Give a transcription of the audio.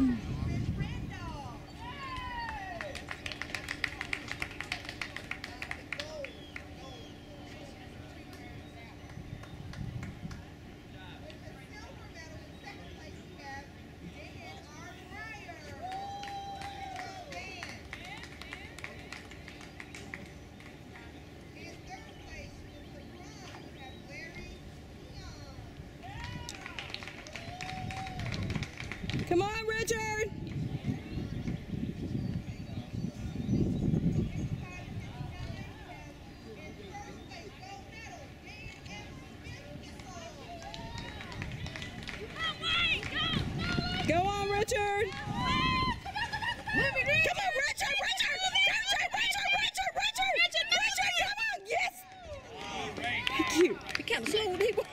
Mm-hmm. Come on, Richard. Go on, Richard. Come on, Richard, Richard, Richard, Richard, Richard, Richard, Richard, Richard, come on, yes. Thank you. I can't slow people.